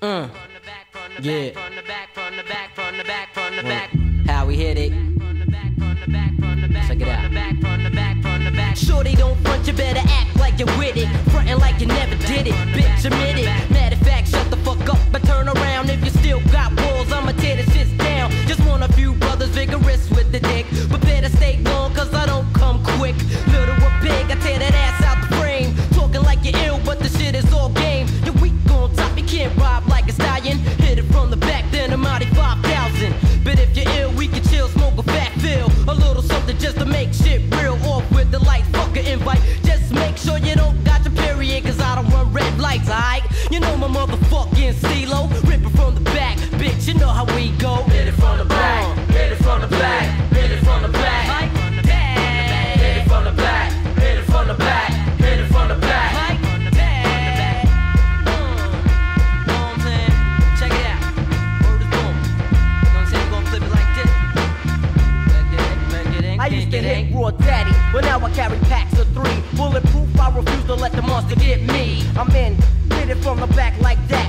Uh. Yeah. How we hit it. Check it out. Shorty don't front, you better act like you're with it. Frontin' like you never did it. Bitch, admit it. Matter of fact, shut the fuck up but turn around. If you still got balls, I'ma tear the shit down. Just want a few brothers vigorous with the dick. Motherfucking steelo. Ripping from the back, bitch, you know how we go. Hit it from the back, hit it from the back, hit it from the back. Like Hit that. it from the back, hit it from the back, hit it from the back. Like that. Uh, know what I'm? Check it out. Word is born. Know what I'm saying? Gonna flip it like this. Back it in, back it in, I used to get it in. hit raw daddy, but now I carry packs of three. Bulletproof, I refuse to let the monster get me. I'm in, hit it from the back like that.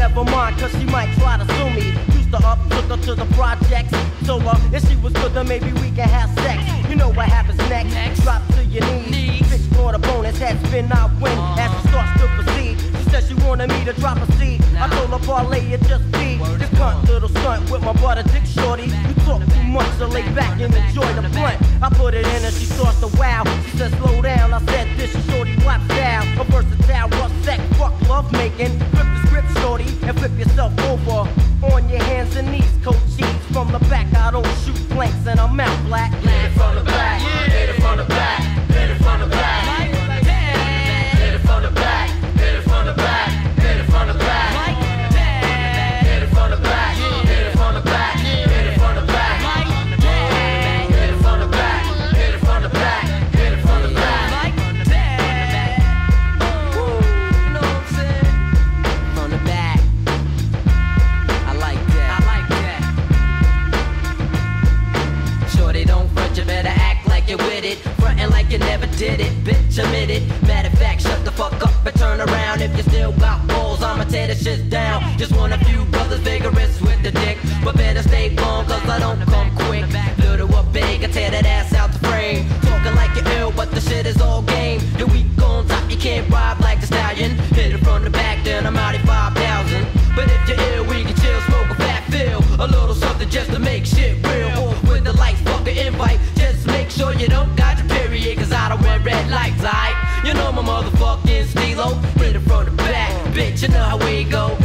Never mind, cause she might try to sue me. Used to up, took her to the projects. So, her if she was good, then maybe we can have sex. You know what happens next? Next. Drop to your knees. Knees. Bitch, for the bonus, head spin, I win. As she starts to proceed, she said she wanted me to drop a seed. I told her parlay it just be. Word This cunt little stunt with my butter dick shorty. You talk too much, so lay back and enjoy the blunt. I put it in and she starts to wow. She said slow with it. Frontin' like you never did it, bitch, admit it. Matter of fact, shut the fuck up and turn around. If you still got balls, I'ma tear the shit down. Just want a few brothers vigorous with the dick. But better stay long, cause I don't come quick. Little or big, I tear that ass out the frame. Talking like you're ill, but the shit is all game. The weak on top, you can't ride like the stallion. Hit it from the back, then I'm out of you don't got your period, cause I don't wear red lights, I. You know my motherfucking steelo, hit it from the back, bitch, you know how we go.